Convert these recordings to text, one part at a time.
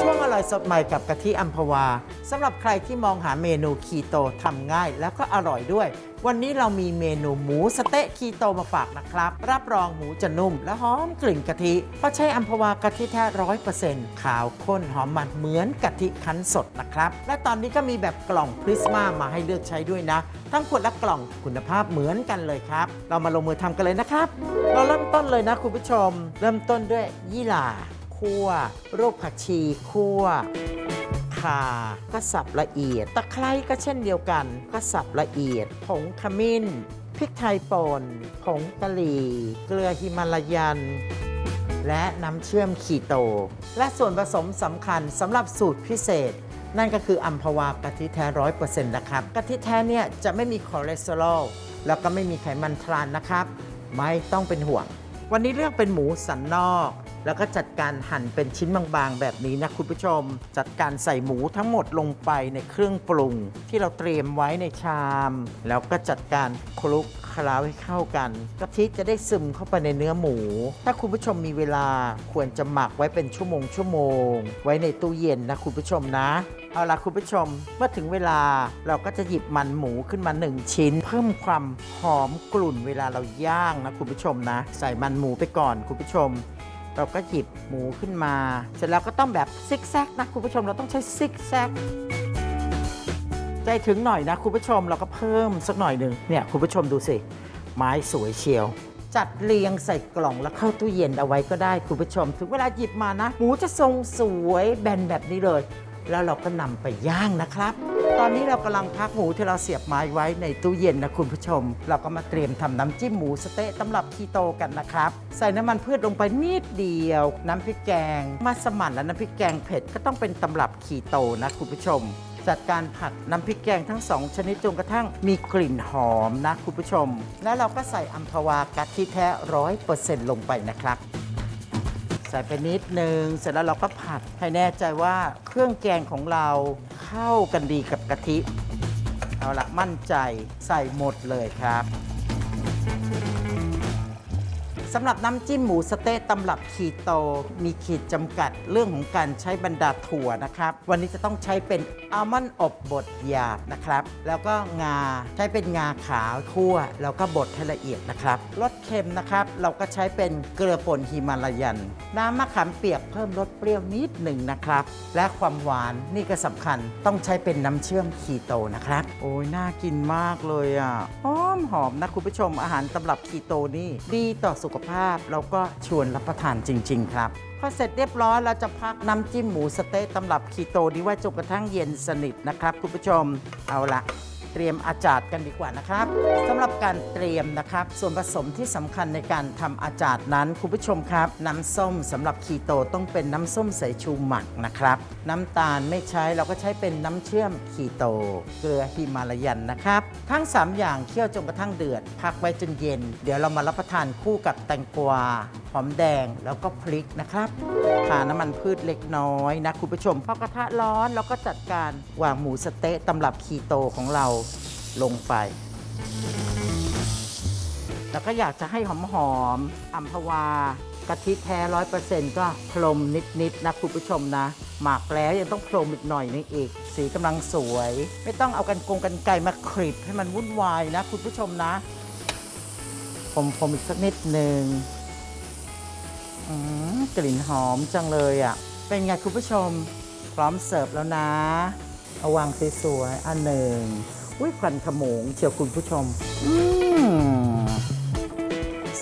ช่วงอร่อยสดใหม่กับกะทิอัมพวาสำหรับใครที่มองหาเมนูคีโตทำง่ายแล้วก็อร่อยด้วย วันนี้เรามีเมนูหมูสเต๊ะคีโตมาฝากนะครับ รับรองหมูจะนุ่ม และหอมกลิ่นกะทิเพราะใช้อัมพวากะทิแท้ร้อยเปอร์เซ็นต์ขาวข้นหอมมันเหมือนกะทิคั้นสดนะครับ และตอนนี้ก็มีแบบกล่องพริสมามาให้เลือกใช้ด้วยนะ ทั้งขวดและกล่องคุณภาพเหมือนกันเลยครับ เรามาลงมือทำกันเลยนะครับ เราเริ่มต้นเลยนะคุณผู้ชม เริ่มต้นด้วยยี่หร่า คั่วลูกผักชีคั่วข่าก็สับละเอียด ตะไคร้ก็เช่นเดียวกันก็สับละเอียด ผงขมิ้น พริกไทยป่น ผงกะหรี่ เกลือ Himalayan และน้ำเชื่อมคีโต และส่วนผสมสำคัญสำหรับสูตรพิเศษ นั่นก็คืออัมพวากะทิแท้ร้อยเปอร์เซ็นต์นะครับกะทิแท้เนี่ยจะไม่มีคอเลสเตอรอลแล้วก็ไม่มีไขมันทรานนะครับ ไม่ต้องเป็นห่วง วันนี้เลือกเป็นหมูสันนอก แล้วก็จัดการหั่นเป็นชิ้นบางๆ แบบนี้นะคุณผู้ชม จัดการใส่หมูทั้งหมดลงไปในเครื่องปรุง ที่เราเตรียมไว้ในชาม แล้วก็จัดการคลุกเคล้าให้เข้ากันกะทิจะได้ซึมเข้าไปในเนื้อหมู ถ้าคุณผู้ชมมีเวลาควรจะหมักไว้เป็นชั่วโมงชั่วโมง ไว้ในตู้เย็นนะคุณผู้ชมนะเอาล่ะคุณผู้ชมเมื่อถึงเวลาเราก็จะหยิบมันหมูขึ้นมา 1 ชิ้น เพิ่มความหอมกลุ่นเวลาเราย่างนะคุณผู้ชมนะ ใส่มันหมูไปก่อนคุณผู้ชม เราก็หยิบหมูขึ้นมา เสร็จแล้วก็ต้องแบบซิกแซกนะคุณผู้ชมเราต้องใช้ซิกแซกใจถึงหน่อยนะคุณผู้ชมเราก็เพิ่มสักหน่อยหนึ่งเนี่ยคุณผู้ชมดูสิ ไม้สวยเชียว จัดเรียงใส่กล่องแล้วเข้าตู้เย็นเอาไว้ก็ได้คุณผู้ชม ถึงเวลาหยิบมานะ หมูจะทรงสวยแบนแบบนี้เลย แล้วเราก็นำไปย่างนะครับ ตอนนี้เรากำลังพักหมูที่เราเสียบไม้ไว้ในตู้เย็นนะคุณผู้ชม เราก็มาเตรียมทำน้ำจิ้มหมูสเต๊ะตำรับคีโตกันนะครับ ใส่น้ำมันพืชลงไปนิดเดียว น้ำพริกแกง มาสมั่นและน้ำพริกแกงเผ็ดก็ต้องเป็นตำรับคีโตนะคุณผู้ชมจัดการผัดน้ำพริกแกงทั้งสองชนิดจนกระทั่งมีกลิ่นหอมนะคุณผู้ชม แล้วเราก็ใส่อัมพวากะทิแท้ร้อยเปอร์เซ็นต์ลงไปนะครับ ส่ไปนิดนึง เสร็จแล้วเราก็ผัดให้แน่ใจว่าเครื่องแกงของเราเข้ากันดีกับกะทิ เอาละมั่นใจใส่หมดเลยครับ สำหรับน้ำจิ้มหมูสเต๊ะตำรับคีโต มีขีดจำกัดเรื่องของการใช้บรรดาถั่วนะครับ วันนี้จะต้องใช้เป็นอัลมอนด์อบบดหยาบนะครับ แล้วก็งาใช้เป็นงาขาวคั่ว แล้วก็บดให้ละเอียดนะครับรสเค็มนะครับ เราก็ใช้เป็นเกลือป่นฮิมาลายัน น้ำมะขามเปียกเพิ่มรสเปรี้ยวนิดหนึ่งนะครับ และความหวานนี่ก็สำคัญต้องใช้เป็นน้ำเชื่อมคีโตนะครับ โอ้ยน่ากินมากเลยอะหอมหอมนะคุณผู้ชมอาหารตำรับคีโตนี่ดีต่อสุขภาพ เราก็ชวนรับประทานจริง ๆ ครับ พอเสร็จเรียบร้อยเราจะพักน้ำจิ้มหมูสเต๊ะตำรับคีโตนี้ไว้จนกระทั่งเย็นสนิทนะครับคุณผู้ชมเอาละ เตรียมอาจารย์กันดีกว่านะครับสำหรับการเตรียมนะครับ ส่วนผสมที่สำคัญในการทำอาจารย์นั้นคุณผู้ชมครับ น้ำส้มสำหรับคีโตต้องเป็นน้ำส้มสายชูหมักนะครับ น้ำตาลไม่ใช้เราก็ใช้เป็นน้ำเชื่อมคีโต เกลือฮิมาลายันนะครับ ทั้ง 3 อย่างเคี่ยวจนกระทั่งเดือด พักไว้จนเย็น เดี๋ยวเรามารับประทานคู่กับแตงกวา อมแดงแล้วก็พริกนะครับทาน้ำมันพืชเล็กน้อยนะคุณผู้ชมพอกระทะร้อนเราก็จัดการวางหมูสเต๊ะตำรับคีโตของเราลงไป แล้วก็อยากจะให้หอมๆอัมพวากะทิแท้ร้อยเปอร์เซ็นต์ก็พรมนิดๆนะคุณผู้ชมนะ หมักแล้วยังต้องพรมอีกหน่อยนึงอีก สีกำลังสวย ไม่ต้องเอากันกงกันไก่มาคลิปให้มันวุ่นวายนะคุณผู้ชมนะ ผมผมอีกสักนิดหนึ่ง กลิ่นหอมจังเลยอะ เป็นไงคุณผู้ชม พร้อมเสิร์ฟแล้วนะเอาวางสวยๆอันหนึ่งอุ้ยควันขโมงเชียวคุณผู้ชม อืม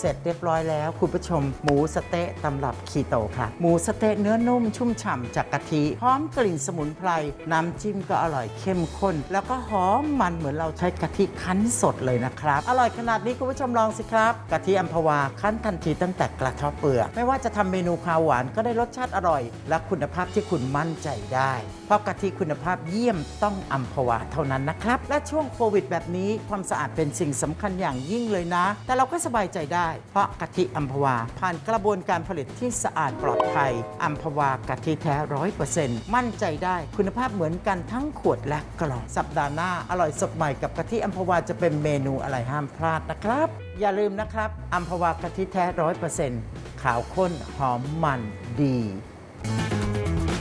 เสร็จเรียบร้อยแล้ว คุณผู้ชมหมูสเต๊ะตำรับคีโตค่ะ หมูสเต๊ะเนื้อนุ่มชุ่มฉ่ำจากกะทิพร้อมกลิ่นสมุนไพร น้ำจิ้มก็อร่อยเข้มข้น แล้วก็หอมมันเหมือนเราใช้กะทิคั้นสดเลยนะครับ อร่อยขนาดนี้คุณผู้ชมลองสิครับ กะทิอัมพวาคั้นทันทีตั้งแต่กระเทาะเปลือกไม่ว่าจะทำเมนูคาวหวานก็ได้รสชาติอร่อย และคุณภาพที่คุณมั่นใจได้ เพราะกะทิคุณภาพเยี่ยมต้องอัมพวาเท่านั้นนะครับ และช่วงโควิด แบบนี้ความสะอาดเป็นสิ่งสำคัญอย่างยิ่งเลยนะ แต่เราก็สบายใจได้เพราะกะทิอัมพวา ผ่านกระบวนการผลิตที่สะอาดปลอดภัยอัมพวากะทิแท้ร้อยเปอร์เซ็นต์มั่นใจได้คุณภาพเหมือนกันทั้งขวดและกล่องสัปดาห์หน้าอร่อยสดใหม่กับกะทิอัมพวาจะเป็นเมนูอะไรห้ามพลาดนะครับ อย่าลืมนะครับอัมพวากะทิแท้ร้อยเปอร์เซ็นต์ขาวข้นหอมมันดี